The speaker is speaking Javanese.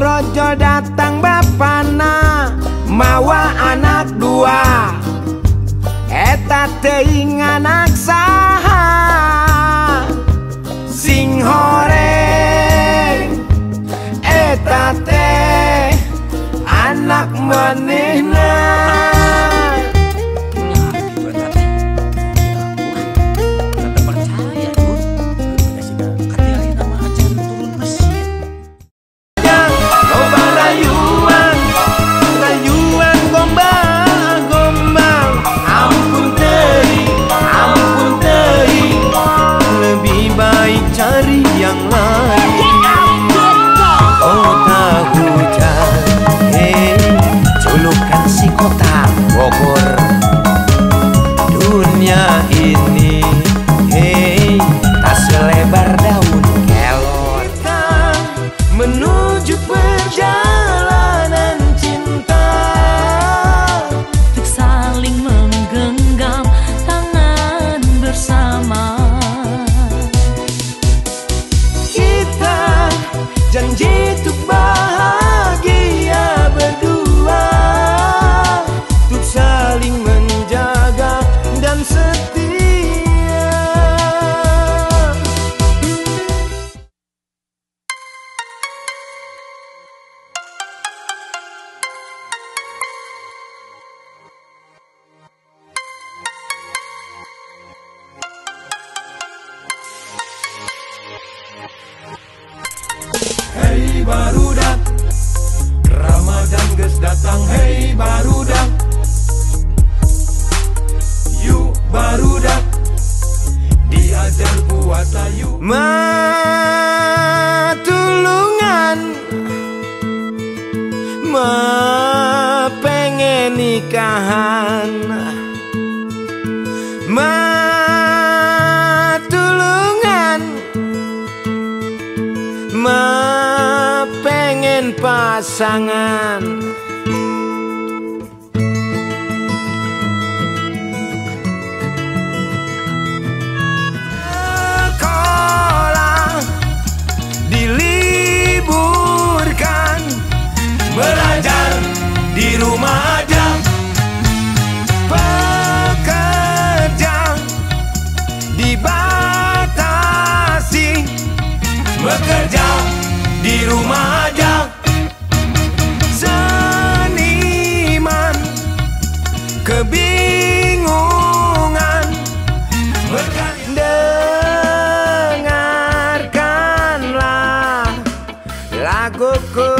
rojo datang bapana mawa anak dua. Eta teing anak saha sing horeng eta teh anak maneh yang lain Kota hujan eh, hey, Julukan si kota Bogor. Dunia ini matulungan. Ma pengen nikahan. Ma tulungan ma pengen pasangan. bekerja di rumah aja. Seniman kebingungan Dengarkanlah laguku.